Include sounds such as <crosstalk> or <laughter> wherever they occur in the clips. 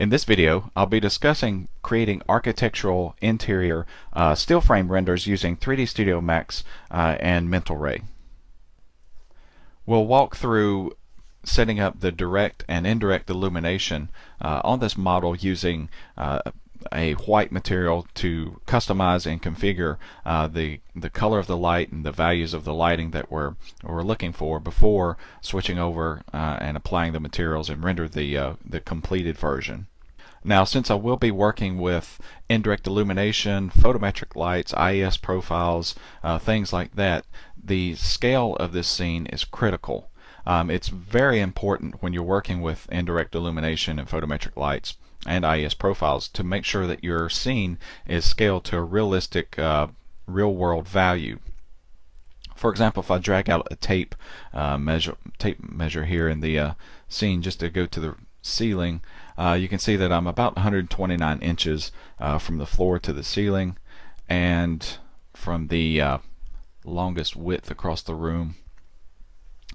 In this video, I'll be discussing creating architectural interior uh, steel frame renders using 3D Studio Max uh, and Mental Ray. We'll walk through setting up the direct and indirect illumination uh, on this model using uh, a white material to customize and configure uh, the the color of the light and the values of the lighting that we're we're looking for before switching over uh, and applying the materials and render the the completed version. Now since I will be working with indirect illumination, photometric lights, IES profiles, uh, things like that, the scale of this scene is critical. Um, it's very important when you're working with indirect illumination and photometric lights and IES profiles to make sure that your scene is scaled to a realistic uh, real world value. For example, if I drag out a tape uh, measure tape measure here in the uh, scene just to go to the ceiling, uh, you can see that I'm about 129 inches uh, from the floor to the ceiling and from the uh, longest width across the room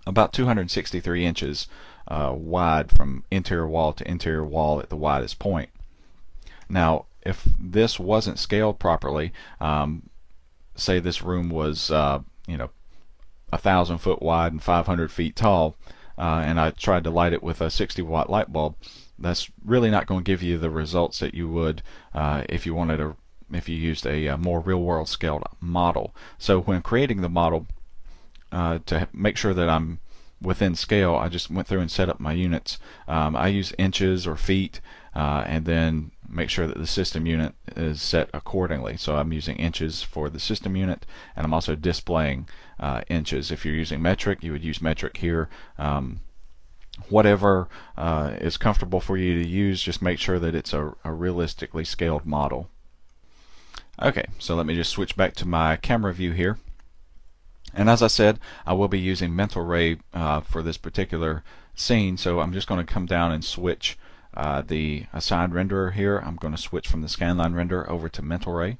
about 263 inches uh, wide from interior wall to interior wall at the widest point. Now if this wasn't scaled properly um, say this room was uh, you know a thousand foot wide and 500 feet tall uh, and I tried to light it with a 60 watt light bulb that's really not going to give you the results that you would uh, if you wanted to if you used a, a uh, more real world scaled model. So when creating the model uh, to make sure that I'm within scale I just went through and set up my units. Um, I use inches or feet uh, and then make sure that the system unit is set accordingly. So I'm using inches for the system unit and I'm also displaying uh, inches. If you're using metric you would use metric here. Um, whatever uh, is comfortable for you to use just make sure that it's a, a realistically scaled model okay so let me just switch back to my camera view here and as I said, I will be using Mental Ray uh, for this particular scene, so I'm just going to come down and switch uh, the assigned renderer here. I'm going to switch from the scanline renderer over to Mental Ray.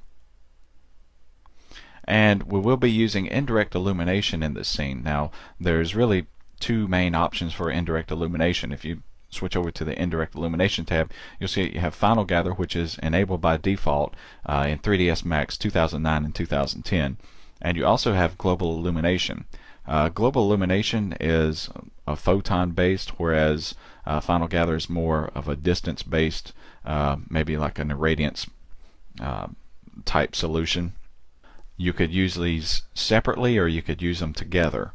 And we will be using indirect illumination in this scene. Now, there's really two main options for indirect illumination. If you switch over to the indirect illumination tab, you'll see you have Final Gather, which is enabled by default uh, in 3ds Max 2009 and 2010 and you also have global illumination. Uh, global illumination is a photon based, whereas uh, Final Gather is more of a distance based, uh, maybe like an irradiance uh, type solution. You could use these separately or you could use them together.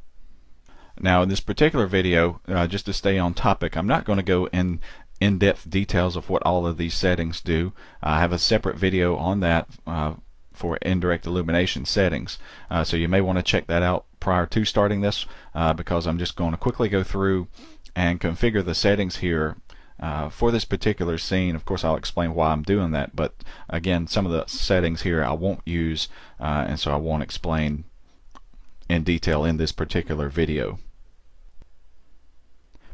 Now in this particular video, uh, just to stay on topic, I'm not going to go in in-depth details of what all of these settings do. I have a separate video on that uh, for indirect illumination settings. Uh, so you may want to check that out prior to starting this uh, because I'm just going to quickly go through and configure the settings here uh, for this particular scene. Of course I'll explain why I'm doing that but again some of the settings here I won't use uh, and so I won't explain in detail in this particular video.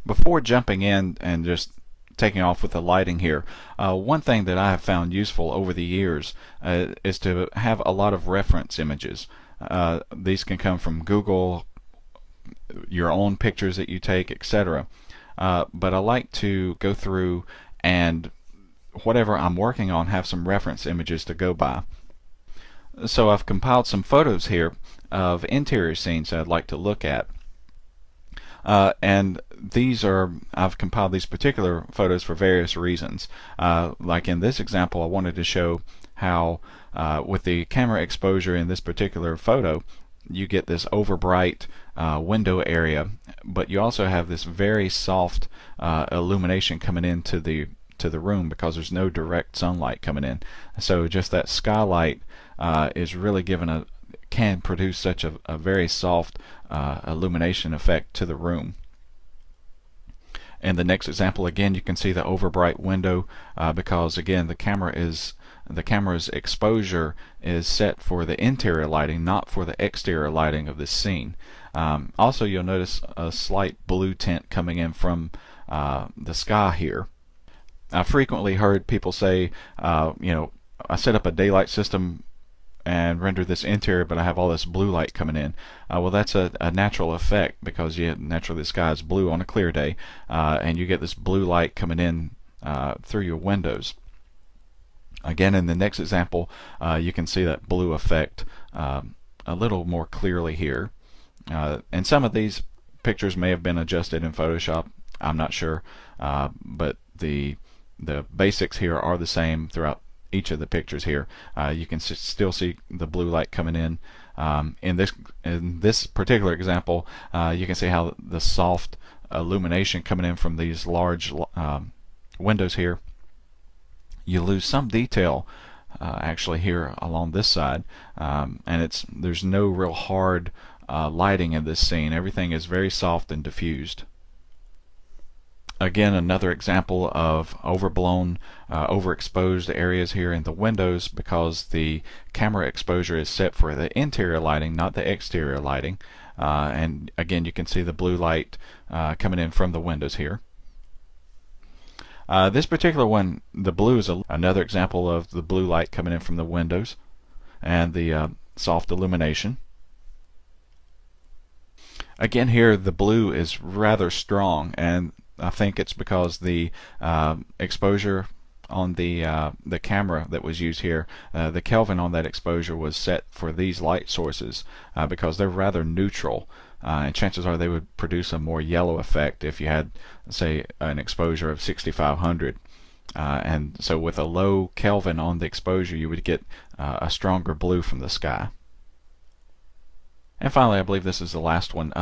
Before jumping in and just taking off with the lighting here. Uh, one thing that I have found useful over the years uh, is to have a lot of reference images. Uh, these can come from Google, your own pictures that you take, etc. Uh, but I like to go through and whatever I'm working on have some reference images to go by. So I've compiled some photos here of interior scenes I'd like to look at. Uh, and these are, I've compiled these particular photos for various reasons. Uh, like in this example, I wanted to show how uh, with the camera exposure in this particular photo, you get this overbright uh, window area, but you also have this very soft uh, illumination coming into the to the room because there's no direct sunlight coming in. So just that skylight uh, is really giving a, can produce such a, a very soft uh, illumination effect to the room. In the next example again you can see the overbright window uh, because again the camera is the camera's exposure is set for the interior lighting not for the exterior lighting of this scene. Um, also you'll notice a slight blue tint coming in from uh, the sky here. I frequently heard people say, uh, you know, I set up a daylight system and render this interior but I have all this blue light coming in uh, well that's a, a, natural effect because you naturally the sky is blue on a clear day uh, and you get this blue light coming in uh, through your windows. Again, in the next example, uh, you can see that blue effect um, a little more clearly here. Uh, and some of these pictures may have been adjusted in Photoshop. I'm not sure, uh, but the the basics here are the same throughout each of the pictures here. Uh, you can still see the blue light coming in. Um, in this in this particular example, uh, you can see how the soft illumination coming in from these large um, windows here. You lose some detail uh, actually here along this side, um, and it's there's no real hard uh, lighting in this scene. Everything is very soft and diffused. Again, another example of overblown, uh, overexposed areas here in the windows because the camera exposure is set for the interior lighting, not the exterior lighting. Uh, and again, you can see the blue light uh, coming in from the windows here. Uh, this particular one, the blue is a, another example of the blue light coming in from the windows and the uh, soft illumination. Again here the blue is rather strong and I think it's because the uh, exposure on the uh, the camera that was used here, uh, the Kelvin on that exposure was set for these light sources uh, because they're rather neutral. Uh, and chances are they would produce a more yellow effect if you had, say, an exposure of 6500. Uh, and so with a low Kelvin on the exposure, you would get uh, a stronger blue from the sky. And finally, I believe this is the last one.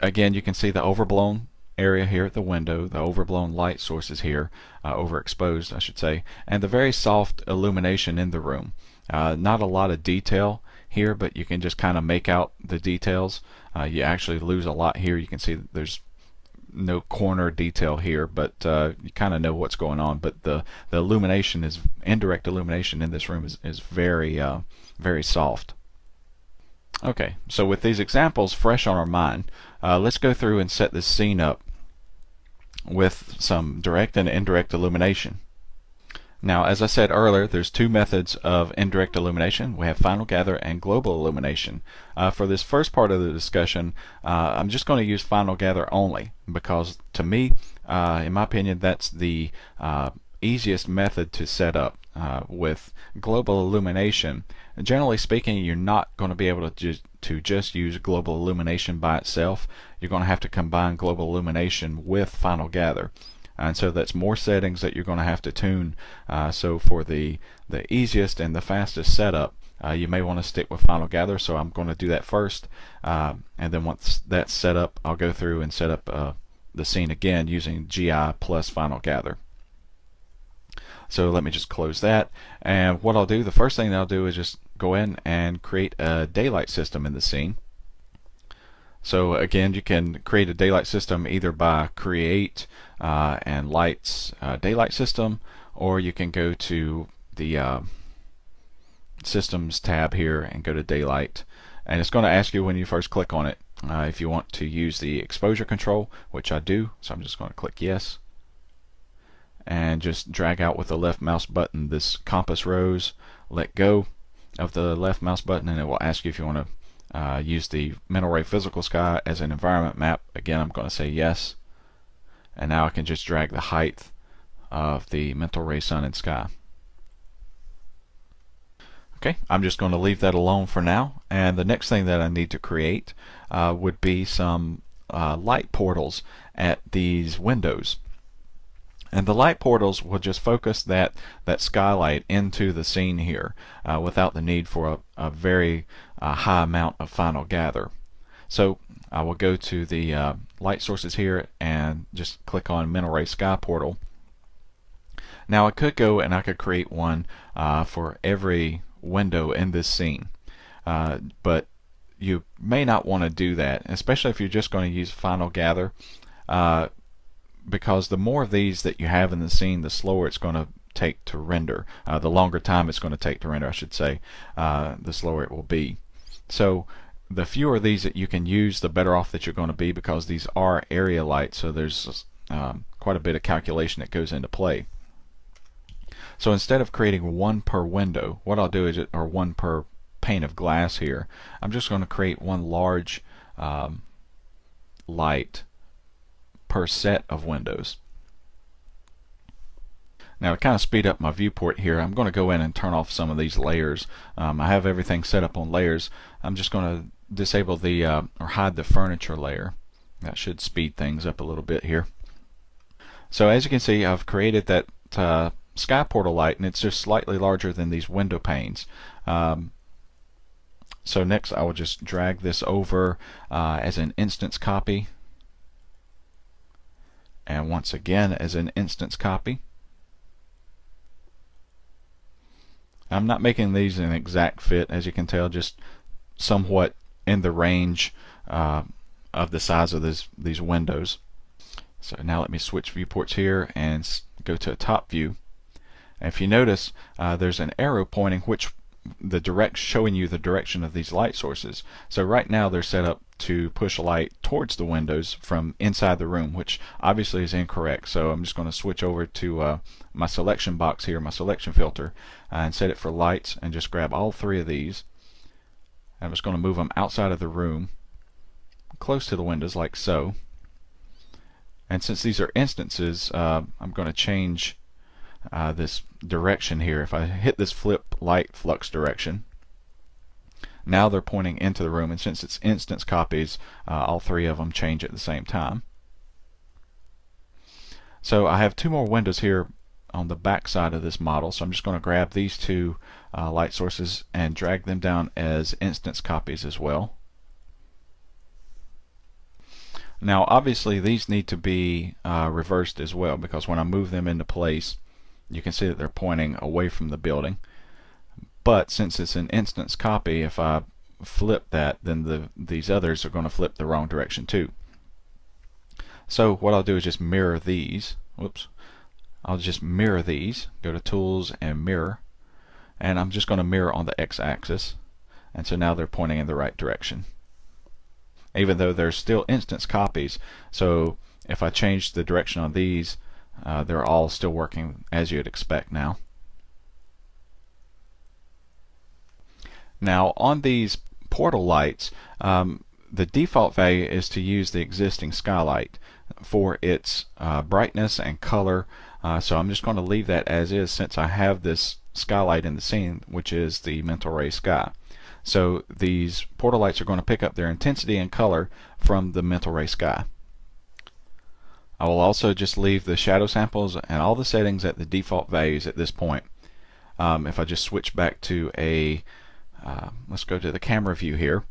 again, you can see the overblown area here at the window, the overblown light sources here, uh, overexposed I should say, and the very soft illumination in the room. Uh, not a lot of detail here, but you can just kind of make out the details. Uh, you actually lose a lot here. You can see there's no corner detail here, but uh, you kind of know what's going on. But the the illumination is indirect illumination in this room is is very uh, very soft. Okay, so with these examples fresh on our mind, uh, let's go through and set this scene up with some direct and indirect illumination. Now, as I said earlier, there's two methods of indirect illumination. We have final gather and global illumination. Uh, for this first part of the discussion, uh, I'm just going to use final gather only because to me, uh, in my opinion, that's the uh, easiest method to set up. Uh, with global illumination, generally speaking, you're not going to be able to just, to just use global illumination by itself. You're going to have to combine global illumination with final gather and so that's more settings that you're going to have to tune uh, so for the the easiest and the fastest setup uh, you may want to stick with Final Gather so I'm going to do that first uh, and then once that's set up I'll go through and set up uh, the scene again using GI plus Final Gather so let me just close that and what I'll do the first thing that I'll do is just go in and create a daylight system in the scene so again, you can create a daylight system either by create uh, and lights uh, daylight system, or you can go to the uh, systems tab here and go to daylight. And it's going to ask you when you first click on it uh, if you want to use the exposure control, which I do. So I'm just going to click yes. And just drag out with the left mouse button this compass rose, let go of the left mouse button, and it will ask you if you want to uh, use the mental ray physical sky as an environment map. Again, I'm going to say yes. And now I can just drag the height of the mental ray sun and sky. Okay, I'm just going to leave that alone for now. And the next thing that I need to create uh, would be some uh, light portals at these windows. And the light portals will just focus that, that skylight into the scene here uh, without the need for a, a very uh, high amount of final gather. So I will go to the uh, light sources here and just click on Mental Ray Sky Portal. Now I could go and I could create one uh, for every window in this scene. Uh, but you may not want to do that, especially if you're just going to use Final Gather. Uh, because the more of these that you have in the scene, the slower it's going to take to render. Uh, the longer time it's going to take to render, I should say, uh, the slower it will be. So the fewer of these that you can use, the better off that you're going to be because these are area lights, so there's um, quite a bit of calculation that goes into play. So instead of creating one per window, what I'll do is, or one per pane of glass here, I'm just going to create one large um, light per set of windows. Now to kind of speed up my viewport here, I'm going to go in and turn off some of these layers. Um, I have everything set up on layers. I'm just going to disable the uh, or hide the furniture layer. That should speed things up a little bit here. So as you can see, I've created that uh, sky portal light, and it's just slightly larger than these window panes. Um, so next I will just drag this over uh, as an instance copy and once again as an instance copy. I'm not making these an exact fit as you can tell just somewhat in the range uh, of the size of this, these windows. So now let me switch viewports here and go to a top view. And if you notice uh, there's an arrow pointing which the direct showing you the direction of these light sources. So right now they're set up to push light towards the windows from inside the room, which obviously is incorrect. So I'm just going to switch over to uh, my selection box here, my selection filter, uh, and set it for lights and just grab all three of these. I'm just going to move them outside of the room, close to the windows like so. And since these are instances, uh, I'm going to change uh, this direction here. If I hit this flip light flux direction, now they're pointing into the room, and since it's instance copies, uh, all three of them change at the same time. So I have two more windows here on the back side of this model, so I'm just going to grab these two uh, light sources and drag them down as instance copies as well. Now obviously these need to be uh, reversed as well because when I move them into place you can see that they're pointing away from the building. But since it's an instance copy if I flip that then the these others are going to flip the wrong direction too. So what I'll do is just mirror these. Whoops. I'll just mirror these. Go to tools and mirror. And I'm just going to mirror on the x-axis. And so now they're pointing in the right direction. Even though they're still instance copies. So if I change the direction on these uh, they're all still working as you'd expect now. Now on these portal lights, um, the default value is to use the existing skylight for its uh, brightness and color. Uh, so I'm just going to leave that as is since I have this skylight in the scene, which is the mental ray sky. So these portal lights are going to pick up their intensity and color from the mental ray sky. I will also just leave the shadow samples and all the settings at the default values at this point. Um, if I just switch back to a, uh, let's go to the camera view here.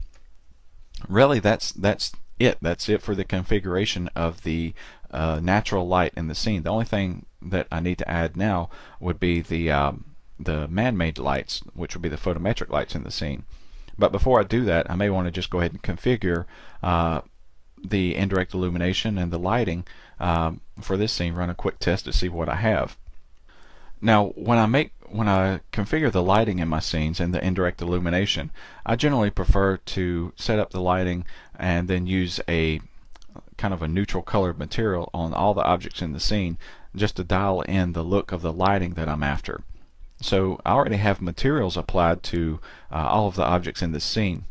Really, that's that's it. That's it for the configuration of the uh, natural light in the scene. The only thing that I need to add now would be the um, the man-made lights, which would be the photometric lights in the scene. But before I do that, I may want to just go ahead and configure uh, the indirect illumination and the lighting um, for this scene run a quick test to see what I have. Now when I make when I configure the lighting in my scenes and the indirect illumination I generally prefer to set up the lighting and then use a kind of a neutral colored material on all the objects in the scene just to dial in the look of the lighting that I'm after. So I already have materials applied to uh, all of the objects in this scene.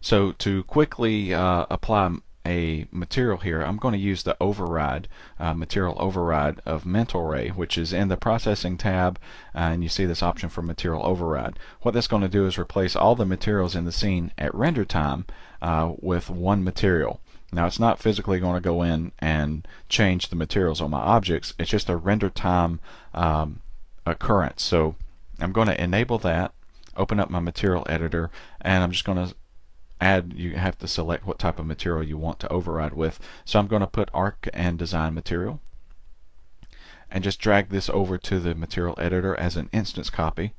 So to quickly uh, apply a material here, I'm going to use the override, uh, material override of Mental Ray, which is in the processing tab, uh, and you see this option for material override. What that's going to do is replace all the materials in the scene at render time uh, with one material. Now it's not physically going to go in and change the materials on my objects, it's just a render time um, occurrence. So I'm going to enable that, open up my material editor, and I'm just going to add you have to select what type of material you want to override with. So I'm going to put Arch and Design material and just drag this over to the material editor as an instance copy.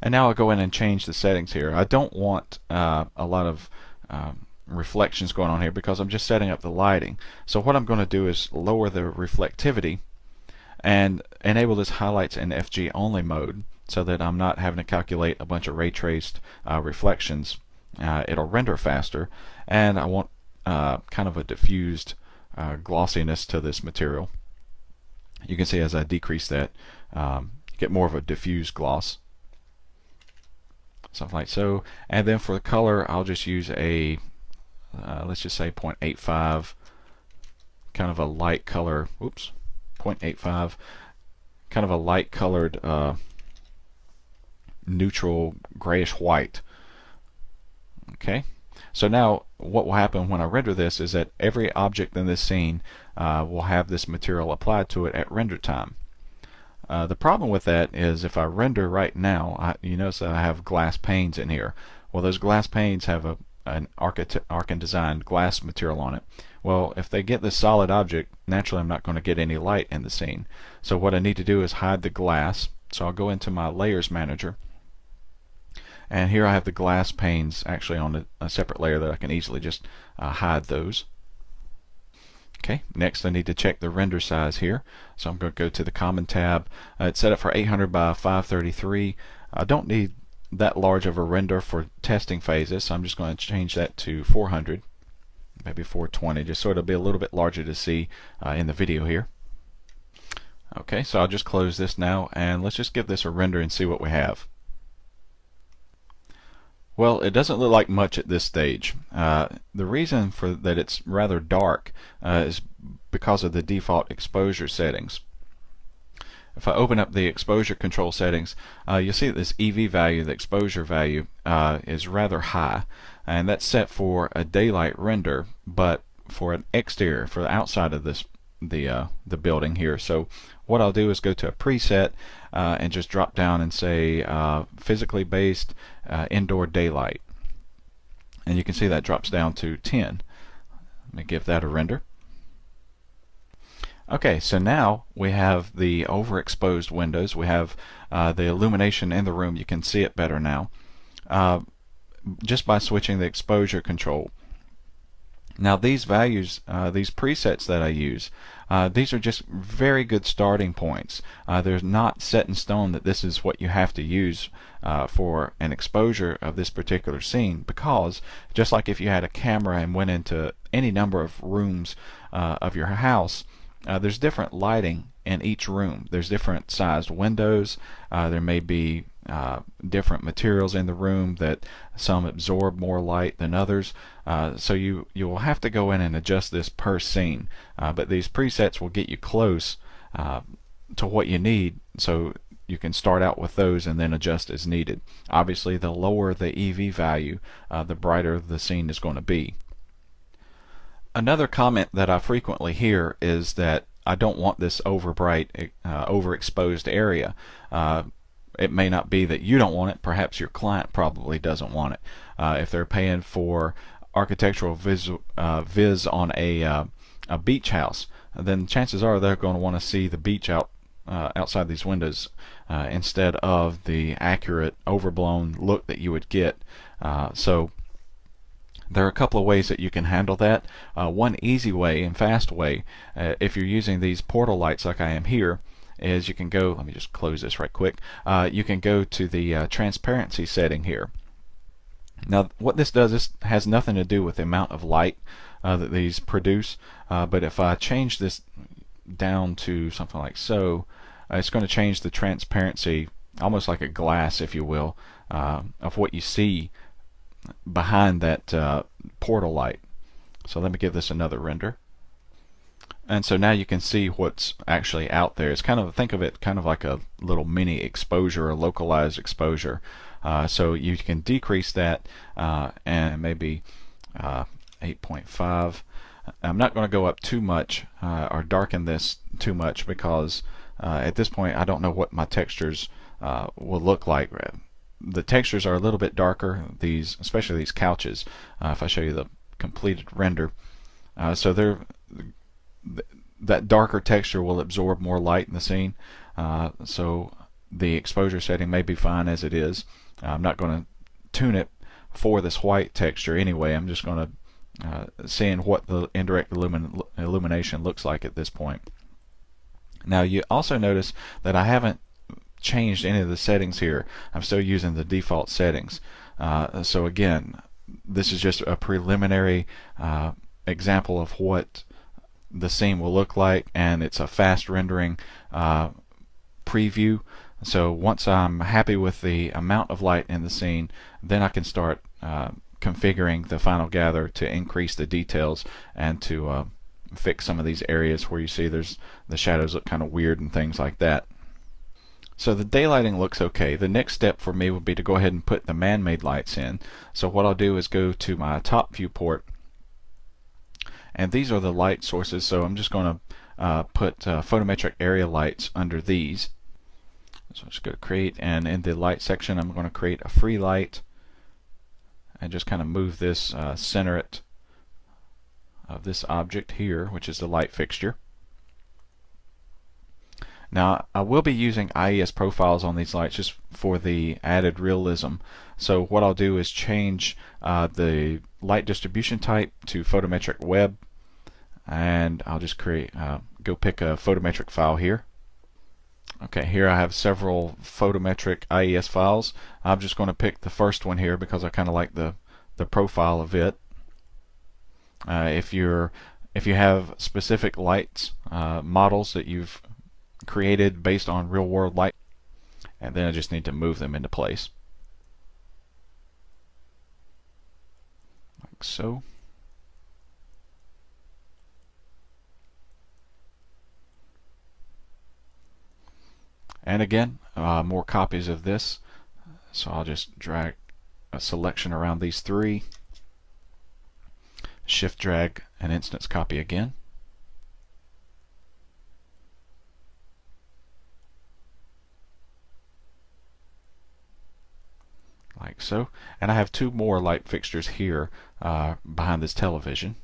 And now I'll go in and change the settings here. I don't want uh, a lot of um, reflections going on here because I'm just setting up the lighting. So what I'm going to do is lower the reflectivity and enable this highlights in FG only mode so that I'm not having to calculate a bunch of ray traced uh, reflections. Uh, it'll render faster and I want uh, kind of a diffused uh, glossiness to this material. You can see as I decrease that um, get more of a diffused gloss. Something like so. And then for the color I'll just use a uh, let's just say 0.85 kind of a light color. Oops. 0.85 kind of a light colored uh, neutral grayish white okay so now what will happen when I render this is that every object in this scene uh, will have this material applied to it at render time uh, the problem with that is if I render right now I, you notice that I have glass panes in here well those glass panes have a an Arch and Design glass material on it. Well, if they get this solid object, naturally I'm not going to get any light in the scene. So what I need to do is hide the glass. So I'll go into my Layers Manager. And here I have the glass panes actually on a, a separate layer that I can easily just uh, hide those. Okay, next I need to check the render size here. So I'm going to go to the Common tab. Uh, it's set up for 800 by 533. I don't need that large of a render for testing phases so I'm just going to change that to 400 maybe 420 just so it'll be a little bit larger to see uh, in the video here okay so I'll just close this now and let's just give this a render and see what we have well it doesn't look like much at this stage uh, the reason for that it's rather dark uh, is because of the default exposure settings if I open up the exposure control settings, uh, you'll see that this EV value, the exposure value, uh, is rather high. And that's set for a daylight render, but for an exterior, for the outside of this the uh, the building here. So what I'll do is go to a preset uh, and just drop down and say uh, physically based uh, indoor daylight. And you can see that drops down to 10. Let me give that a render. Okay, so now we have the overexposed windows. We have uh, the illumination in the room. You can see it better now uh, just by switching the exposure control. Now these values, uh, these presets that I use, uh, these are just very good starting points. Uh, they're not set in stone that this is what you have to use uh, for an exposure of this particular scene because just like if you had a camera and went into any number of rooms of your house, uh, there's different lighting in each room. There's different sized windows. Uh, there may be uh, different materials in the room that some absorb more light than others. Uh, so you you will have to go in and adjust this per scene. Uh, but these presets will get you close uh, to what you need. So you can start out with those and then adjust as needed. Obviously, the lower the EV value, the brighter the scene is going to be. Another comment that I frequently hear is that I don't want this over bright, uh, overexposed area. Uh, it may not be that you don't want it, perhaps your client probably doesn't want it. Uh, if they're paying for architectural uh, viz on a, uh, a beach house, then chances are they're going to want to see the beach out uh, outside these windows instead of the accurate overblown look that you would get. so there are a couple of ways that you can handle that. Uh, one easy way and fast way, uh, if you're using these portal lights like I am here, is you can go, let me just close this right quick, uh, you can go to the uh, transparency setting here. Now what this does, this has nothing to do with the amount of light uh, that these produce, uh, but if I change this down to something like so, it's going to change the transparency almost like a glass if you will of what you see behind that uh, portal light. So let me give this another render. And so now you can see what's actually out there. It's kind of, think of it kind of like a little mini exposure, a localized exposure. Uh, so you can decrease that uh, and maybe uh, 8.5. I'm not going to go up too much or darken this too much because at this point I don't know what my textures will look like. The textures are a little bit darker these especially these couches uh, if I show you the completed render. Uh, so they're th that darker texture will absorb more light in the scene. Uh, so the exposure setting may be fine as it is I'm not going to tune it for this white texture anyway I'm just going to uh, seeing what the indirect illumin illumination looks like at this point now you also notice that I haven't changed any of the settings here. I'm still using the default settings. Uh, so again, this is just a preliminary uh, example of what the scene will look like and it's a fast rendering uh, preview. So once I'm happy with the amount of light in the scene, then I can start uh, configuring the final gather to increase the details and to uh, fix some of these areas where you see there's the shadows look kind of weird and things like that. So the daylighting looks okay. The next step for me would be to go ahead and put the man-made lights in. So what I'll do is go to my top viewport and these are the light sources so I'm just going to uh, put uh, photometric area lights under these. So I'm just going to create and in the light section I'm going to create a free light and just kind of move this, uh, center it of this object here which is the light fixture. Now I will be using IES profiles on these lights just for the added realism. So what I'll do is change uh, the light distribution type to photometric web and I'll just create uh, go pick a photometric file here. Okay, here I have several photometric IES files. I'm just going to pick the first one here because I kind of like the the profile of it. Uh, if you're if you have specific lights uh, models that you've created based on real world light and then I just need to move them into place like so and again uh, more copies of this so I'll just drag a selection around these three shift drag an instance copy again like so. And I have two more light fixtures here uh, behind this television.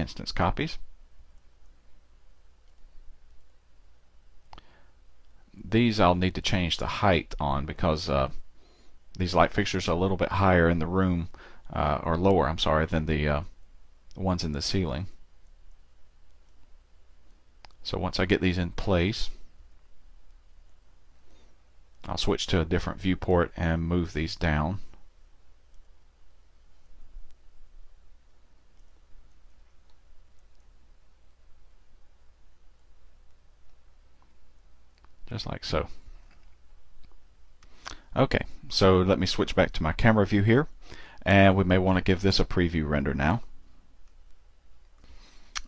Instance copies. These I'll need to change the height on because uh, these light fixtures are a little bit higher in the room, uh, or lower, I'm sorry, than the, uh, the ones in the ceiling. So once I get these in place, I'll switch to a different viewport and move these down. Just like so. Okay, so let me switch back to my camera view here and we may want to give this a preview render now.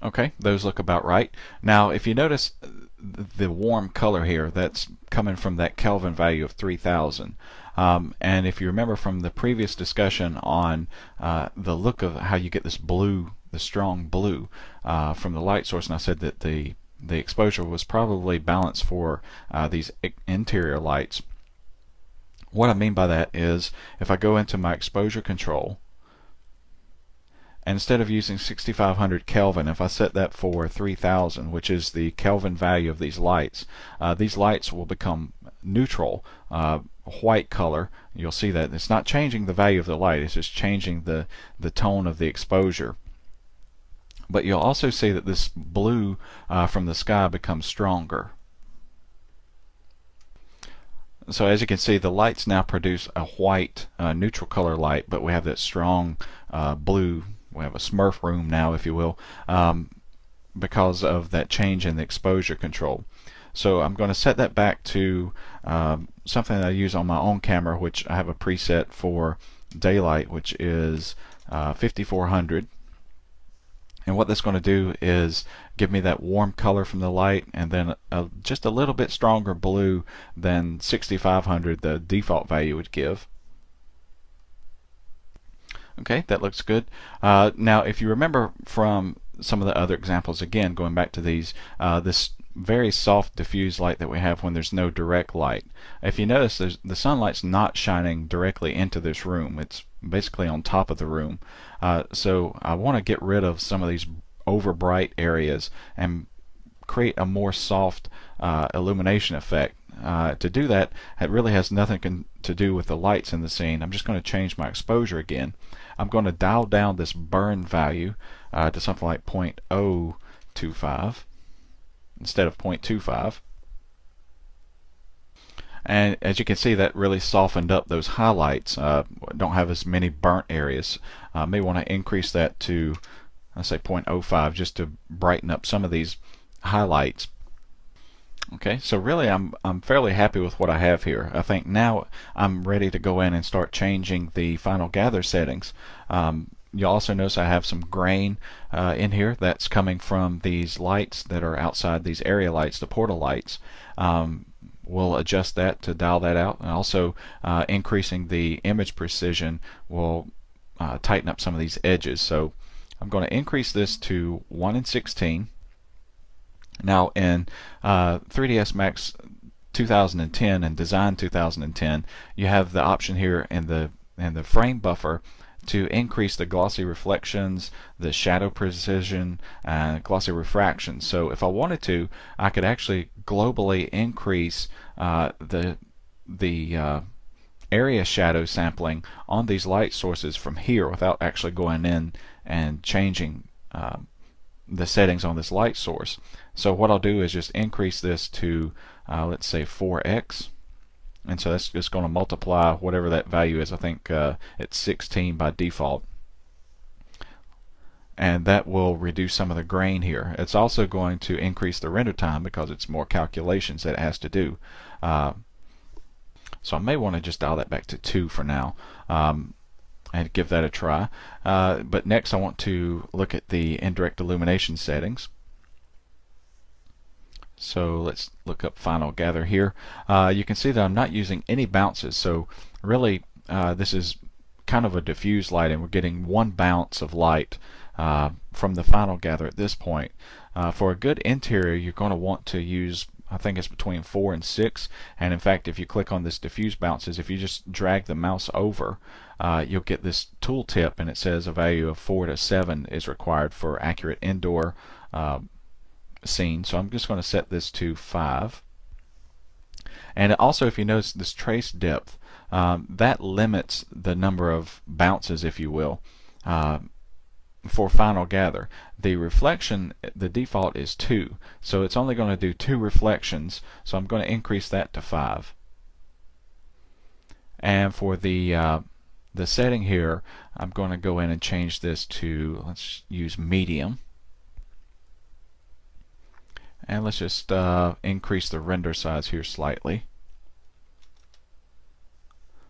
Okay, those look about right. Now, if you notice the warm color here, that's coming from that Kelvin value of 3000. Um, and if you remember from the previous discussion on uh, the look of how you get this blue, the strong blue uh, from the light source, and I said that the the exposure was probably balanced for uh, these interior lights. What I mean by that is if I go into my exposure control and instead of using 6500 Kelvin, if I set that for 3000, which is the Kelvin value of these lights, uh, these lights will become neutral, uh, white color. You'll see that it's not changing the value of the light, it's just changing the, the tone of the exposure. But you'll also see that this blue uh, from the sky becomes stronger. So as you can see, the lights now produce a white uh, neutral color light, but we have that strong uh, blue we have a smurf room now if you will um, because of that change in the exposure control so I'm going to set that back to um, something that I use on my own camera which I have a preset for daylight which is uh, 5400 and what that's going to do is give me that warm color from the light and then a, just a little bit stronger blue than 6500 the default value would give Okay, that looks good. Uh, now, if you remember from some of the other examples, again, going back to these, uh, this very soft diffuse light that we have when there's no direct light. If you notice, the sunlight's not shining directly into this room. It's basically on top of the room. Uh, so I want to get rid of some of these over bright areas and create a more soft uh, illumination effect. Uh, to do that, it really has nothing to do with the lights in the scene. I'm just going to change my exposure again. I'm going to dial down this burn value uh, to something like 0.025 instead of 0.25. And as you can see, that really softened up those highlights. Uh, don't have as many burnt areas. Uh, may want to increase that to, let's say 0.05 just to brighten up some of these highlights. Okay, so really I'm, I'm fairly happy with what I have here. I think now I'm ready to go in and start changing the final gather settings. Um, you also notice I have some grain uh, in here that's coming from these lights that are outside these area lights, the portal lights. Um, we'll adjust that to dial that out and also uh, increasing the image precision will uh, tighten up some of these edges. So I'm going to increase this to 1 in 16 now in uh, 3ds Max 2010 and Design 2010, you have the option here in the in the frame buffer to increase the glossy reflections, the shadow precision, and glossy refraction. So if I wanted to, I could actually globally increase uh, the the uh, area shadow sampling on these light sources from here without actually going in and changing um, the settings on this light source. So what I'll do is just increase this to uh, let's say 4x and so that's just going to multiply whatever that value is. I think uh, it's 16 by default and that will reduce some of the grain here. It's also going to increase the render time because it's more calculations that it has to do. Uh, so I may want to just dial that back to 2 for now. Um, and give that a try. Uh, but next I want to look at the indirect illumination settings. So let's look up final gather here. Uh, you can see that I'm not using any bounces so really uh, this is kind of a diffuse light and we're getting one bounce of light uh, from the final gather at this point. Uh, for a good interior you're going to want to use I think it's between 4 and 6 and in fact if you click on this diffuse bounces if you just drag the mouse over uh, you'll get this tooltip and it says a value of 4 to 7 is required for accurate indoor uh, scene so I'm just going to set this to 5 and also if you notice this trace depth um, that limits the number of bounces if you will uh, for final gather. The reflection, the default is 2, so it's only going to do 2 reflections, so I'm going to increase that to 5. And for the uh, the setting here, I'm going to go in and change this to, let's use medium. And let's just uh, increase the render size here slightly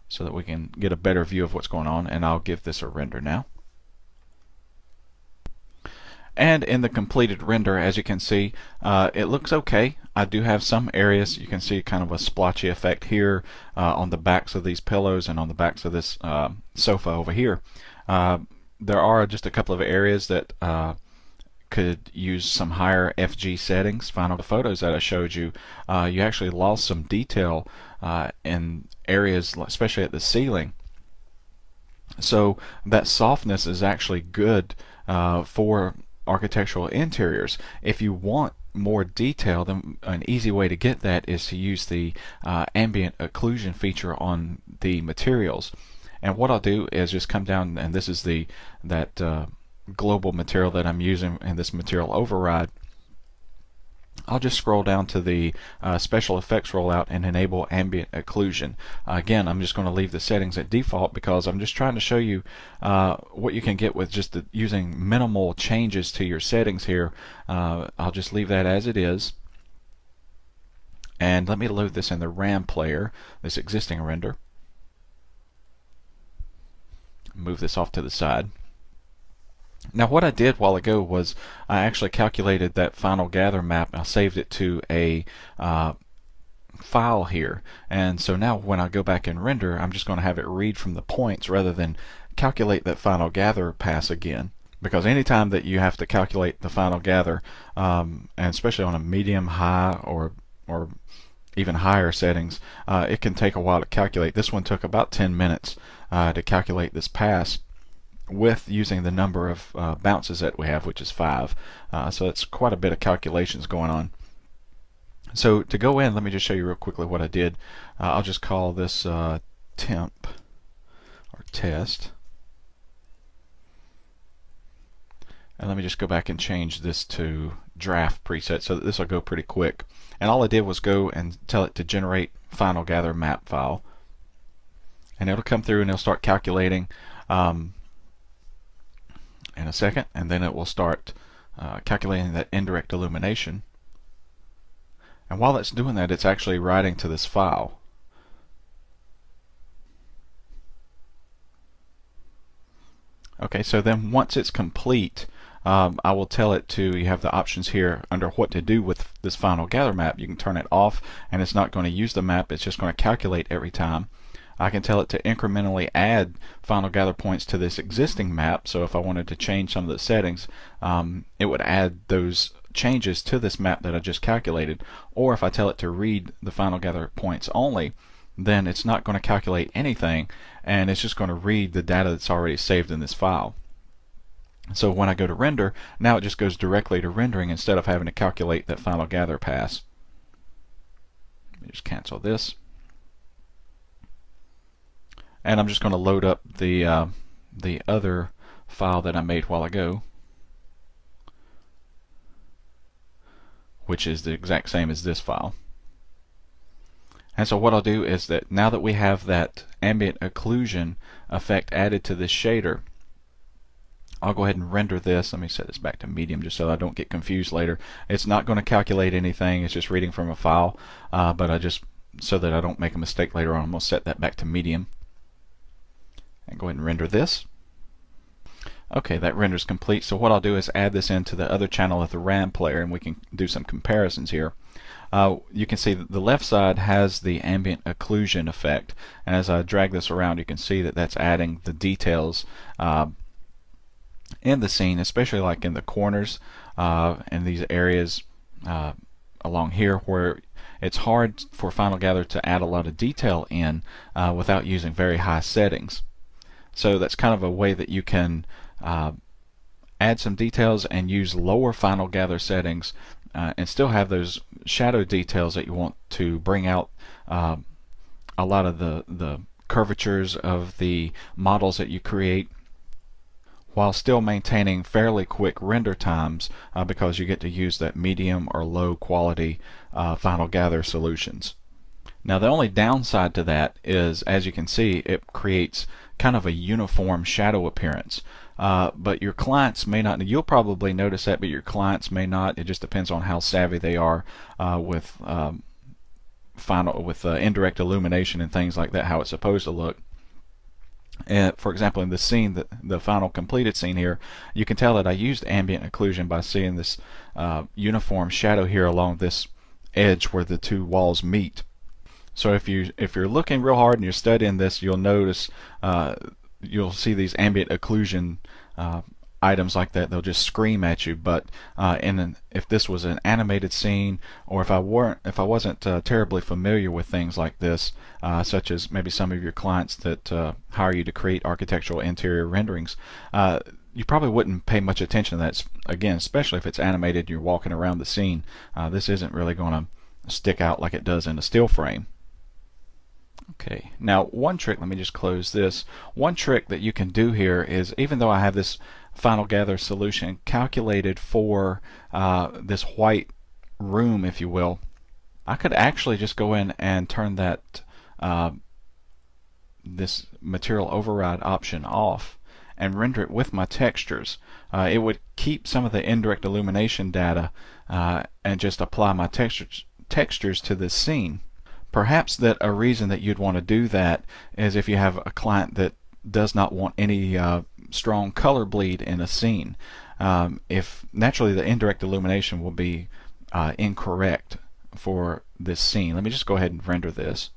so that we can get a better view of what's going on and I'll give this a render now. And in the completed render, as you can see, uh, it looks okay. I do have some areas, you can see kind of a splotchy effect here uh, on the backs of these pillows and on the backs of this uh, sofa over here. Uh, there are just a couple of areas that uh, could use some higher FG settings. Final photos that I showed you, uh, you actually lost some detail in areas, especially at the ceiling. So that softness is actually good for architectural interiors. If you want more detail, then an easy way to get that is to use the uh, ambient occlusion feature on the materials. And what I'll do is just come down, and this is the that uh, global material that I'm using in this material override. I'll just scroll down to the uh, special effects rollout and enable ambient occlusion. Uh, again, I'm just going to leave the settings at default because I'm just trying to show you uh, what you can get with just the, using minimal changes to your settings here. Uh, I'll just leave that as it is. And let me load this in the RAM player, this existing render. Move this off to the side. Now what I did while ago was I actually calculated that final gather map. and I saved it to a uh, file here. And so now when I go back and render I'm just going to have it read from the points rather than calculate that final gather pass again. Because anytime that you have to calculate the final gather um, and especially on a medium high or or even higher settings uh, it can take a while to calculate. This one took about 10 minutes uh, to calculate this pass with using the number of uh, bounces that we have, which is five. Uh, so it's quite a bit of calculations going on. So to go in, let me just show you real quickly what I did. Uh, I'll just call this uh, temp or test. And let me just go back and change this to draft preset so that this will go pretty quick. And all I did was go and tell it to generate final gather map file. And it'll come through and it'll start calculating um, in a second and then it will start uh, calculating that indirect illumination And while it's doing that, it's actually writing to this file. Okay, so then once it's complete, um, I will tell it to, you have the options here under what to do with this final gather map. You can turn it off and it's not going to use the map, it's just going to calculate every time. I can tell it to incrementally add final gather points to this existing map. So if I wanted to change some of the settings, um, it would add those changes to this map that I just calculated. Or if I tell it to read the final gather points only, then it's not going to calculate anything and it's just going to read the data that's already saved in this file. So when I go to render, now it just goes directly to rendering instead of having to calculate that final gather pass. Let me just cancel this. And I'm just going to load up the uh, the other file that I made while ago, which is the exact same as this file. And so what I'll do is that now that we have that ambient occlusion effect added to this shader, I'll go ahead and render this. Let me set this back to medium just so I don't get confused later. It's not going to calculate anything. It's just reading from a file. Uh, but I just, so that I don't make a mistake later on, I'm going to set that back to medium. And go ahead and render this. Okay, that renders complete. So what I'll do is add this into the other channel of the RAM player and we can do some comparisons here. Uh, you can see that the left side has the ambient occlusion effect. And as I drag this around, you can see that that's adding the details uh, in the scene, especially like in the corners uh, and these areas uh, along here where it's hard for Final Gather to add a lot of detail in uh, without using very high settings. So that's kind of a way that you can uh, add some details and use lower Final Gather settings uh, and still have those shadow details that you want to bring out uh, a lot of the, the curvatures of the models that you create while still maintaining fairly quick render times uh, because you get to use that medium or low quality uh, Final Gather solutions. Now the only downside to that is as you can see it creates kind of a uniform shadow appearance. Uh, but your clients may not, you'll probably notice that, but your clients may not. It just depends on how savvy they are uh, with um, final with uh, indirect illumination and things like that, how it's supposed to look. And for example, in the scene, the, the final completed scene here, you can tell that I used ambient occlusion by seeing this uh, uniform shadow here along this edge where the two walls meet. So if you if you're looking real hard and you're studying this, you'll notice uh, you'll see these ambient occlusion uh, items like that. They'll just scream at you. But uh, an, if this was an animated scene, or if I weren't, if I wasn't uh, terribly familiar with things like this, uh, such as maybe some of your clients that uh, hire you to create architectural interior renderings. Uh, you probably wouldn't pay much attention to that again especially if it's animated and you're walking around the scene this isn't really going to stick out like it does in a still frame Okay, now one trick, let me just close this. One trick that you can do here is even though I have this final gather solution calculated for uh, this white room, if you will, I could actually just go in and turn that uh, this material override option off and render it with my textures. Uh, it would keep some of the indirect illumination data uh, and just apply my textures textures to this scene. Perhaps that a reason that you'd want to do that is if you have a client that does not want any uh, strong color bleed in a scene. Um, if naturally the indirect illumination will be uh, incorrect for this scene. Let me just go ahead and render this.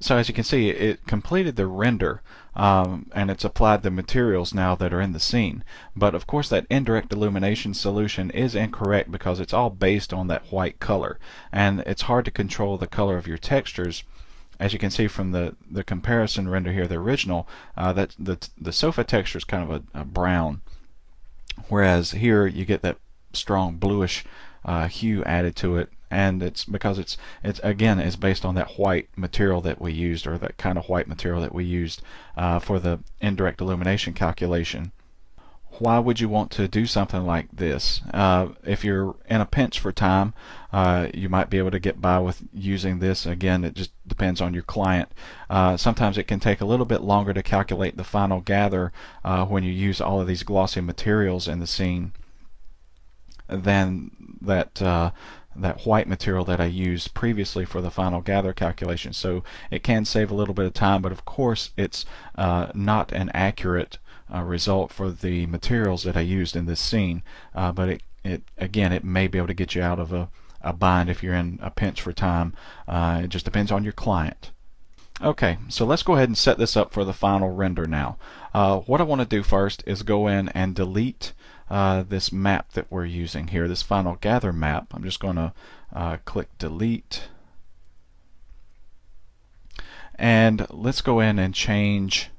So as you can see, it completed the render um, and it's applied the materials now that are in the scene. But of course that indirect illumination solution is incorrect because it's all based on that white color. And it's hard to control the color of your textures as you can see from the the comparison render here, the original, uh, that the the sofa texture is kind of a, a, brown, whereas here you get that strong bluish uh, hue added to it and it's because it's it's again is based on that white material that we used or that kind of white material that we used uh, for the indirect illumination calculation. Why would you want to do something like this? Uh, if you're in a pinch for time uh, you might be able to get by with using this. Again it just depends on your client. Uh, sometimes it can take a little bit longer to calculate the final gather uh, when you use all of these glossy materials in the scene than that uh, that white material that I used previously for the final gather calculation. So it can save a little bit of time, but of course it's uh, not an accurate uh, result for the materials that I used in this scene. Uh, but it, it again, it may be able to get you out of a, a bind if you're in a pinch for time. Uh, it just depends on your client. Okay, so let's go ahead and set this up for the final render now. Uh, what I want to do first is go in and delete uh, this map that we're using here, this final gather map. I'm just going to uh, click delete. And let's go in and change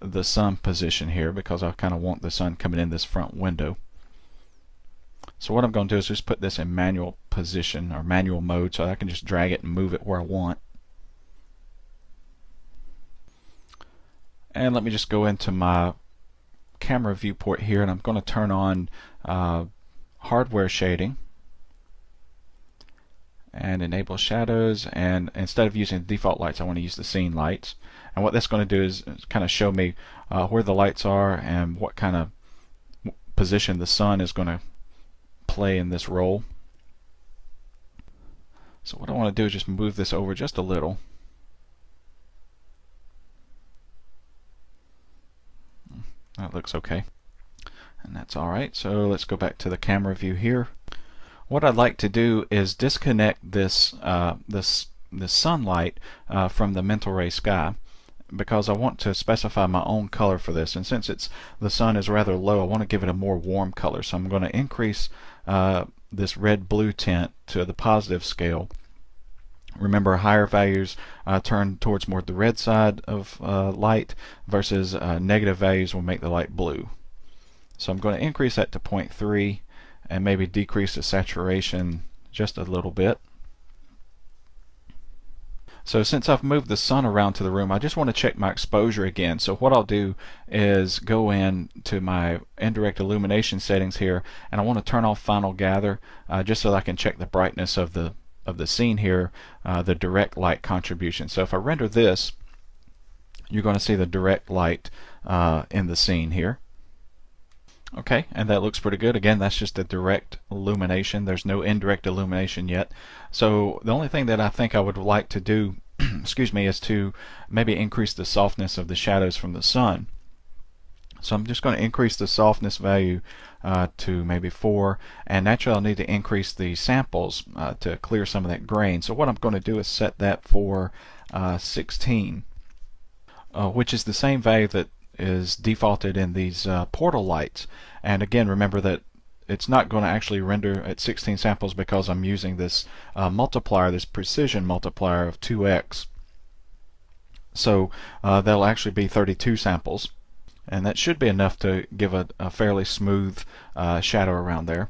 the sun position here because I kind of want the sun coming in this front window. So what I'm going to do is just put this in manual position or manual mode so I can just drag it and move it where I want. And let me just go into my camera viewport here and I'm going to turn on uh, hardware shading and enable shadows and instead of using the default lights I want to use the scene lights. And what that's going to do is kind of show me uh, where the lights are and what kind of position the sun is going to play in this role. So what I want to do is just move this over just a little That looks okay. And that's alright. So let's go back to the camera view here. What I'd like to do is disconnect this uh, this this sunlight uh, from the mental ray sky because I want to specify my own color for this and since it's the sun is rather low I want to give it a more warm color so I'm going to increase uh, this red blue tint to the positive scale Remember, higher values uh, turn towards more the red side of uh, light versus uh, negative values will make the light blue. So I'm going to increase that to 0.3 and maybe decrease the saturation just a little bit. So since I've moved the sun around to the room, I just want to check my exposure again. So what I'll do is go in to my indirect illumination settings here, and I want to turn off Final Gather uh, just so I can check the brightness of the of the scene here, uh, the direct light contribution. So if I render this, you're going to see the direct light uh, in the scene here. Okay, and that looks pretty good. Again, that's just a direct illumination. There's no indirect illumination yet. So the only thing that I think I would like to do, <clears throat> excuse me, is to maybe increase the softness of the shadows from the sun. So I'm just going to increase the softness value uh, to maybe 4 and naturally I'll need to increase the samples uh, to clear some of that grain. So what I'm going to do is set that for uh, 16 uh, which is the same value that is defaulted in these uh, portal lights and again remember that it's not going to actually render at 16 samples because I'm using this uh, multiplier, this precision multiplier of 2x. So that'll actually be 32 samples and that should be enough to give a, a fairly smooth uh, shadow around there.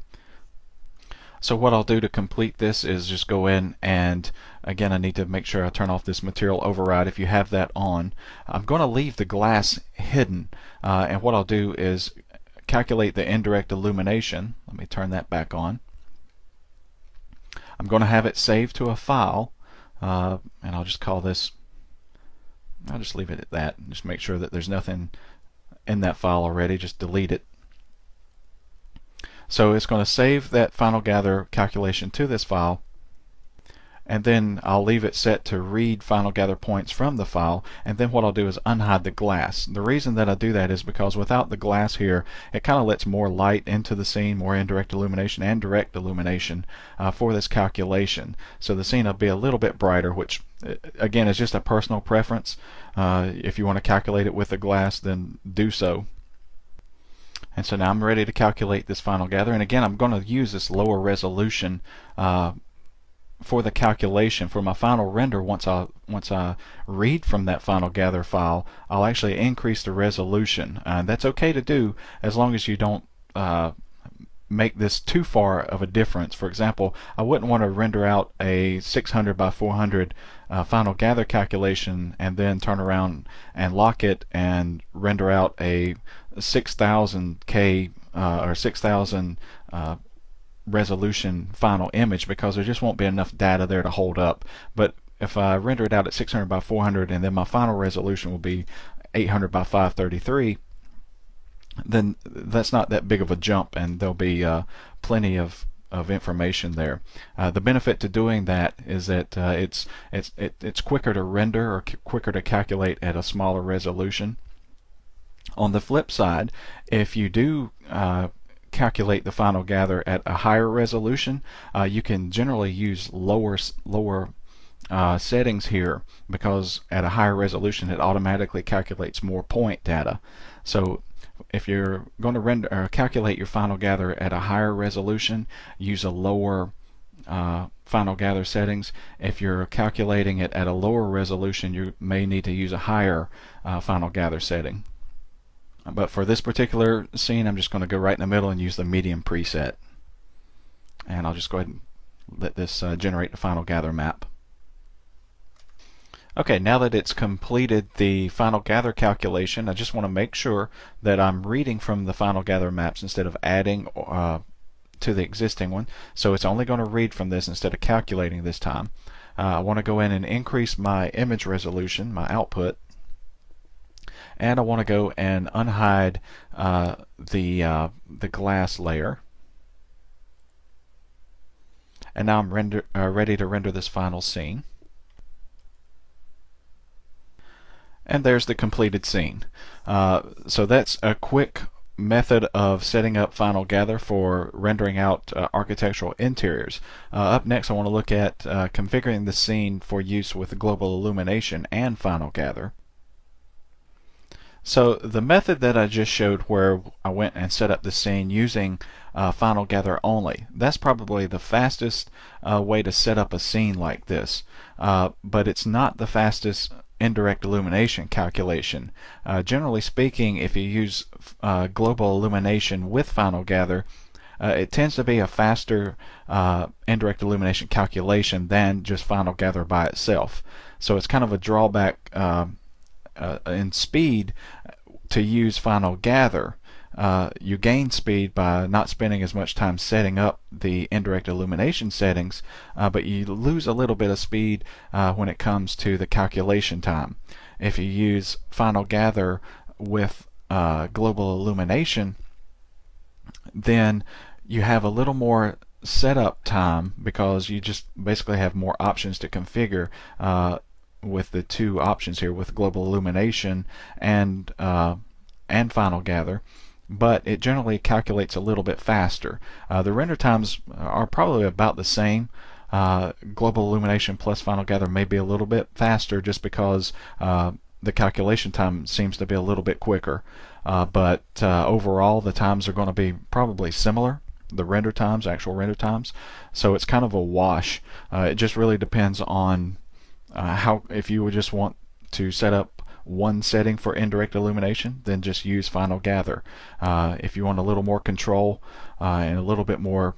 So what I'll do to complete this is just go in and again I need to make sure I turn off this material override if you have that on. I'm going to leave the glass hidden uh, and what I'll do is calculate the indirect illumination. Let me turn that back on. I'm going to have it saved to a file uh, and I'll just call this I'll just leave it at that and just make sure that there's nothing in that file already, just delete it. So it's going to save that final gather calculation to this file and then I'll leave it set to read final gather points from the file and then what I'll do is unhide the glass. The reason that I do that is because without the glass here it kind of lets more light into the scene, more indirect illumination and direct illumination uh, for this calculation. So the scene will be a little bit brighter which again it's just a personal preference. Uh, if you want to calculate it with a glass then do so. And so now I'm ready to calculate this final gather. And again, I'm going to use this lower resolution uh, for the calculation for my final render once I once I read from that final gather file I'll actually increase the resolution and that's okay to do as long as you don't uh, make this too far of a difference for example I wouldn't want to render out a 600 by 400 uh, final gather calculation and then turn around and lock it and render out a 6000k uh, or 6000 uh, resolution final image because there just won't be enough data there to hold up. But if I render it out at 600 by 400 and then my final resolution will be 800 by 533, then that's not that big of a jump and there'll be uh, plenty of of information there. Uh, the benefit to doing that is that uh, it's it's it, it's quicker to render or quicker to calculate at a smaller resolution. On the flip side, if you do uh, calculate the final gather at a higher resolution, uh, you can generally use lower lower uh, settings here because at a higher resolution it automatically calculates more point data. So if you're going to render or calculate your final gather at a higher resolution, use a lower uh, final gather settings. If you're calculating it at a lower resolution, you may need to use a higher uh, final gather setting. But for this particular scene, I'm just going to go right in the middle and use the medium preset. And I'll just go ahead and let this uh, generate the final gather map. Okay, now that it's completed the final gather calculation, I just want to make sure that I'm reading from the final gather maps instead of adding uh, to the existing one. So it's only going to read from this instead of calculating this time. Uh, I want to go in and increase my image resolution, my output, and I want to go and unhide uh, the uh, the glass layer. And now I'm render, uh, ready to render this final scene. And there's the completed scene. Uh, so that's a quick method of setting up Final Gather for rendering out uh, architectural interiors. Uh, up next I want to look at uh, configuring the scene for use with global illumination and Final Gather. So the method that I just showed where I went and set up the scene using uh, Final Gather only, that's probably the fastest uh, way to set up a scene like this. Uh, but it's not the fastest indirect illumination calculation. Uh, generally speaking, if you use uh, global illumination with Final Gather, uh, it tends to be a faster uh, indirect illumination calculation than just Final Gather by itself. So it's kind of a drawback um, uh, in speed to use Final Gather. Uh, you gain speed by not spending as much time setting up the indirect illumination settings, uh, but you lose a little bit of speed uh, when it comes to the calculation time. If you use Final Gather with uh, global illumination, then you have a little more setup time because you just basically have more options to configure uh, with the two options here with global illumination and and final gather but it generally calculates a little bit faster. Uh, the render times are probably about the same. Uh, global illumination plus final gather may be a little bit faster just because uh, the calculation time seems to be a little bit quicker. Uh, but uh, overall, the times are going to be probably similar the render times, actual render times. So it's kind of a wash. Uh, it just really depends on how if you would just want to set up one setting for indirect illumination, then just use Final Gather. Uh, if you want a little more control uh, and a little bit more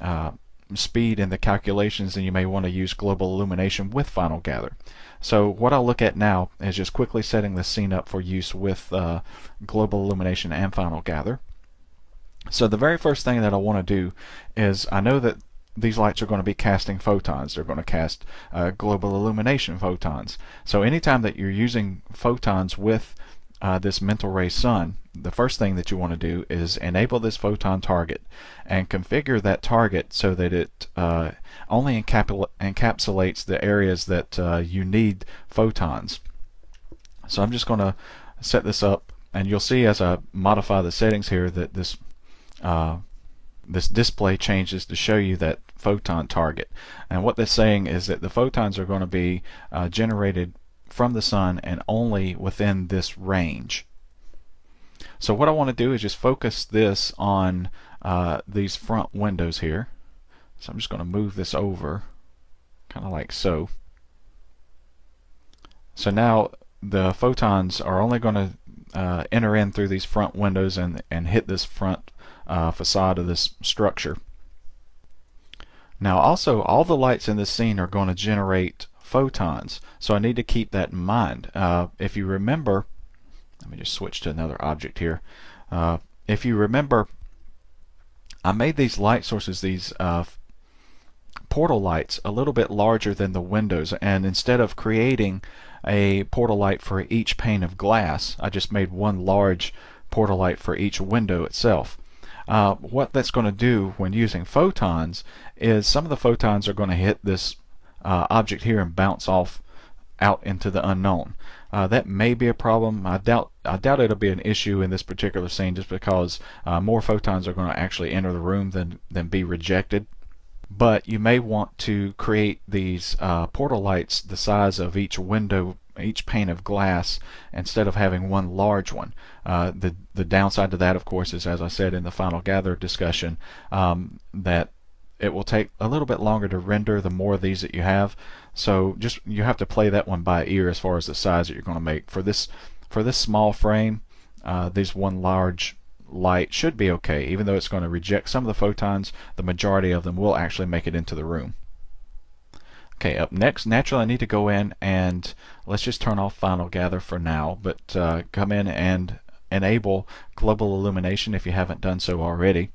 uh, speed in the calculations, then you may want to use Global Illumination with Final Gather. So what I'll look at now is just quickly setting the scene up for use with uh, Global Illumination and Final Gather. So the very first thing that I want to do is I know that these lights are going to be casting photons. They're going to cast uh, global illumination photons. So anytime that you're using photons with uh, this mental ray sun, the first thing that you want to do is enable this photon target and configure that target so that it uh, only encapsulates the areas that uh, you need photons. So I'm just going to set this up and you'll see as I modify the settings here that this uh, this display changes to show you that photon target. And what they're saying is that the photons are going to be uh, generated from the sun and only within this range. So what I want to do is just focus this on uh, these front windows here. So I'm just going to move this over kind of like so. So now the photons are only going to uh, enter in through these front windows and, and hit this front uh, facade of this structure. Now also all the lights in this scene are going to generate photons so I need to keep that in mind. Uh, if you remember let me just switch to another object here. Uh, if you remember I made these light sources, these uh, portal lights a little bit larger than the windows and instead of creating a portal light for each pane of glass I just made one large portal light for each window itself. Uh, what that's going to do when using photons is some of the photons are going to hit this uh, object here and bounce off out into the unknown. Uh, that may be a problem. I doubt I doubt it'll be an issue in this particular scene just because uh, more photons are going to actually enter the room than, than be rejected. But you may want to create these uh, portal lights the size of each window each pane of glass instead of having one large one. Uh, the the downside to that, of course, is as I said in the final gather discussion, um, that it will take a little bit longer to render the more of these that you have. So just you have to play that one by ear as far as the size that you're going to make. For this for this small frame, uh, this one large light should be okay. Even though it's going to reject some of the photons, the majority of them will actually make it into the room. Okay, up next, naturally I need to go in and let's just turn off Final Gather for now, but uh, come in and enable Global Illumination if you haven't done so already.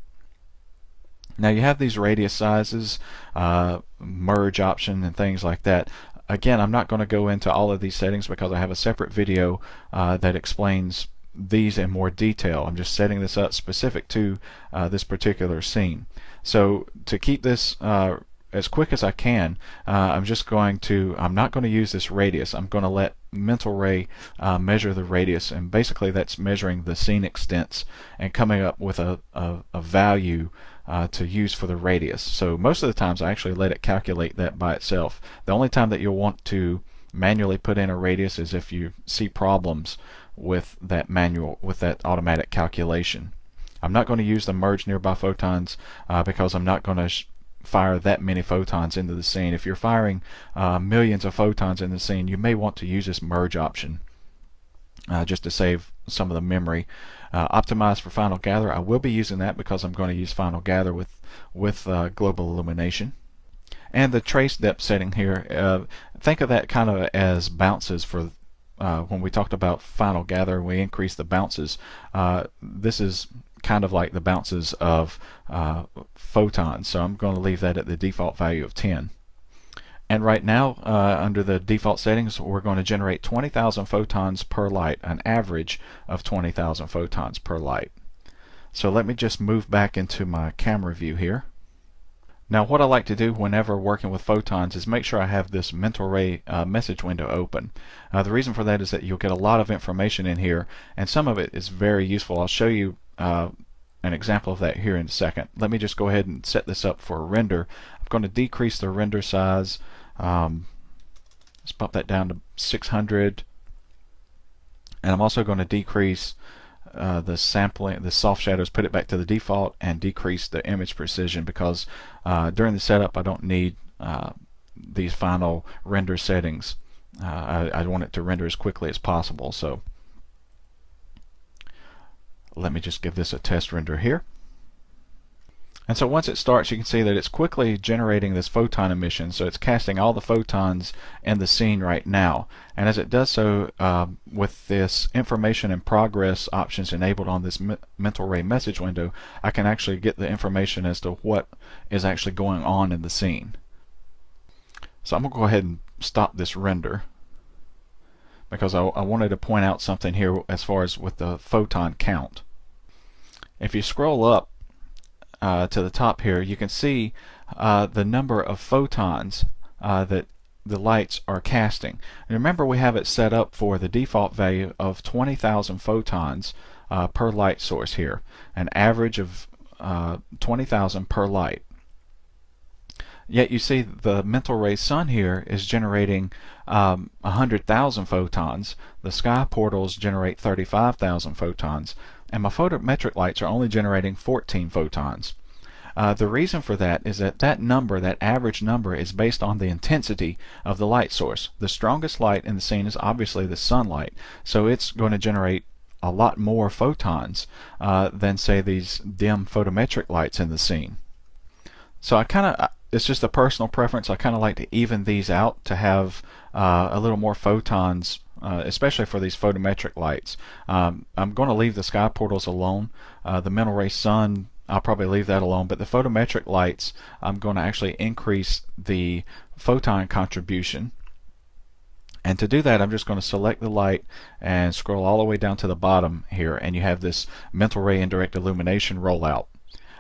Now you have these radius sizes, uh, merge option and things like that. Again, I'm not going to go into all of these settings because I have a separate video uh, that explains these in more detail. I'm just setting this up specific to uh, this particular scene. So to keep this uh, as quick as I can, uh, I'm just going to, I'm not going to use this radius. I'm going to let Mental Ray uh, measure the radius and basically that's measuring the scene extents and coming up with a, a, a value uh, to use for the radius. So most of the times I actually let it calculate that by itself. The only time that you'll want to manually put in a radius is if you see problems with that manual, with that automatic calculation. I'm not going to use the merge nearby photons uh, because I'm not going to fire that many photons into the scene. If you're firing uh, millions of photons in the scene, you may want to use this merge option uh, just to save some of the memory. Uh, optimize for Final Gather. I will be using that because I'm going to use Final Gather with with uh, global illumination. And the trace depth setting here, uh, think of that kind of as bounces for uh, when we talked about Final Gather, we increased the bounces. This is kind of like the bounces of uh, photons, so I'm going to leave that at the default value of 10. And right now, uh, under the default settings, we're going to generate 20,000 photons per light, an average of 20,000 photons per light. So let me just move back into my camera view here. Now what I like to do whenever working with photons is make sure I have this mental ray uh, message window open. Uh, the reason for that is that you'll get a lot of information in here and some of it is very useful. I'll show you uh, an example of that here in a second. Let me just go ahead and set this up for a render. I'm going to decrease the render size um, let's pop that down to 600. And I'm also going to decrease uh, the sampling, the soft shadows, put it back to the default, and decrease the image precision because uh, during the setup I don't need uh, these final render settings. Uh, I, I want it to render as quickly as possible. So let me just give this a test render here. And so once it starts, you can see that it's quickly generating this photon emission. So it's casting all the photons in the scene right now. And as it does so, uh, with this information and progress options enabled on this mental ray message window, I can actually get the information as to what is actually going on in the scene. So I'm going to go ahead and stop this render because I, I wanted to point out something here as far as with the photon count. If you scroll up uh, to the top here, you can see uh, the number of photons uh, that the lights are casting. And remember we have it set up for the default value of 20,000 photons uh, per light source here, an average of uh, 20,000 per light. Yet you see the mental ray sun here is generating um, 100,000 photons. The sky portals generate 35,000 photons and my photometric lights are only generating 14 photons. Uh, the reason for that is that that number, that average number, is based on the intensity of the light source. The strongest light in the scene is obviously the sunlight, so it's going to generate a lot more photons uh, than say these dim photometric lights in the scene. So I kind of, it's just a personal preference, I kind of like to even these out to have uh, a little more photons uh, especially for these photometric lights. Um, I'm going to leave the sky portals alone. Uh, the mental ray sun, I'll probably leave that alone, but the photometric lights, I'm going to actually increase the photon contribution. And to do that, I'm just going to select the light and scroll all the way down to the bottom here, and you have this mental ray indirect illumination rollout.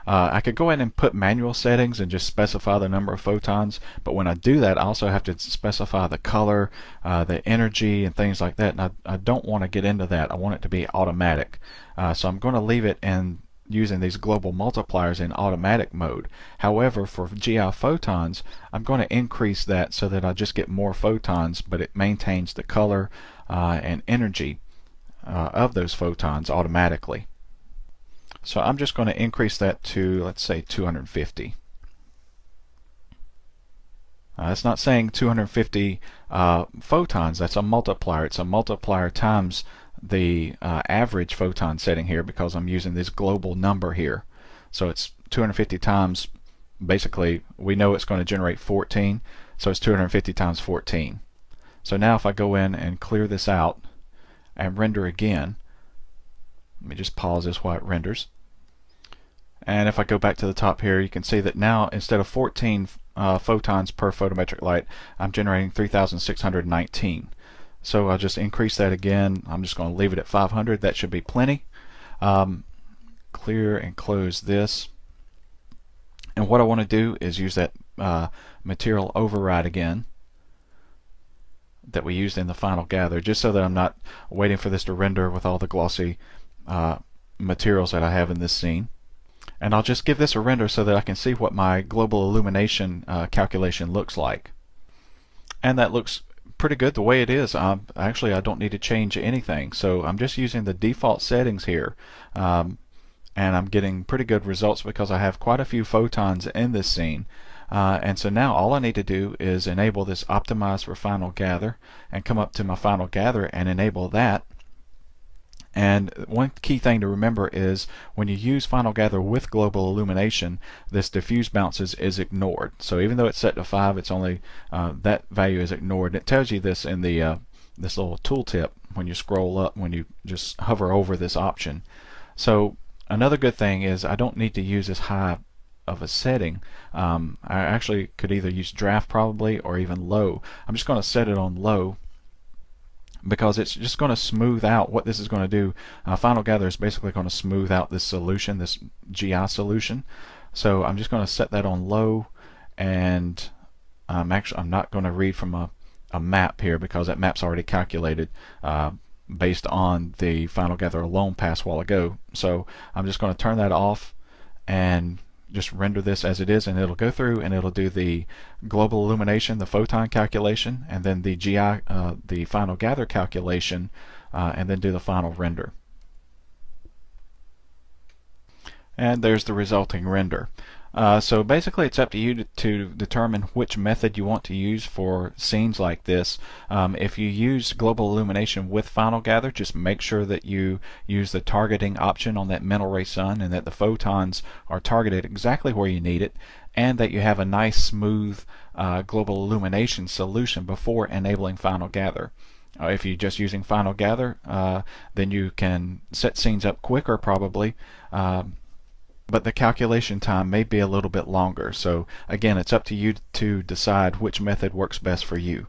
Uh, I could go ahead and put manual settings and just specify the number of photons, but when I do that, I also have to specify the color, uh, the energy, and things like that. And I, I don't want to get into that. I want it to be automatic. Uh, so I'm going to leave it in using these global multipliers in automatic mode. However, for GI photons, I'm going to increase that so that I just get more photons, but it maintains the color uh, and energy uh, of those photons automatically. So I'm just going to increase that to, let's say, 250. Uh, it's not saying 250 uh, photons, that's a multiplier. It's a multiplier times the uh, average photon setting here because I'm using this global number here. So it's 250 times, basically, we know it's going to generate 14, so it's 250 times 14. So now if I go in and clear this out and render again, let me just pause this while it renders. And if I go back to the top here, you can see that now instead of 14 uh, photons per photometric light, I'm generating 3,619. So I'll just increase that again. I'm just going to leave it at 500. That should be plenty. Um, clear and close this. And what I want to do is use that uh, material override again that we used in the final gather, just so that I'm not waiting for this to render with all the glossy uh, materials that I have in this scene. And I'll just give this a render so that I can see what my global illumination uh, calculation looks like. And that looks pretty good the way it is. Um, actually, I don't need to change anything. So I'm just using the default settings here. Um, and I'm getting pretty good results because I have quite a few photons in this scene. Uh, and so now all I need to do is enable this optimize for final gather and come up to my final gather and enable that. And one key thing to remember is when you use Final Gather with global illumination, this diffuse bounces is ignored. So even though it's set to 5, it's only uh, that value is ignored. And It tells you this in the uh, this little tooltip when you scroll up, when you just hover over this option. So another good thing is I don't need to use as high of a setting. Um, I actually could either use draft probably or even low. I'm just going to set it on low because it's just going to smooth out what this is going to do. Uh, Final Gather is basically going to smooth out this solution, this GI solution. So I'm just going to set that on low and I'm actually I'm not going to read from a, a map here because that map's already calculated uh, based on the Final Gather alone pass while ago. So I'm just going to turn that off and just render this as it is and it'll go through and it'll do the global illumination, the photon calculation, and then the GI, uh, the final gather calculation, uh, and then do the final render. And there's the resulting render. Uh, so basically it's up to you to, to, determine which method you want to use for scenes like this. Um, if you use global illumination with Final Gather, just make sure that you use the targeting option on that mental ray sun and that the photons are targeted exactly where you need it and that you have a nice smooth uh, global illumination solution before enabling Final Gather. Uh, if you're just using Final Gather, uh, then you can set scenes up quicker probably. Um, but the calculation time may be a little bit longer. So again, it's up to you to decide which method works best for you.